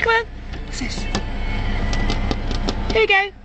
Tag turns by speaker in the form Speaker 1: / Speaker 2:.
Speaker 1: Come on.
Speaker 2: What's this?
Speaker 1: Here we go.